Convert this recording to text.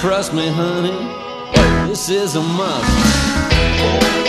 Trust me, honey, this is a must.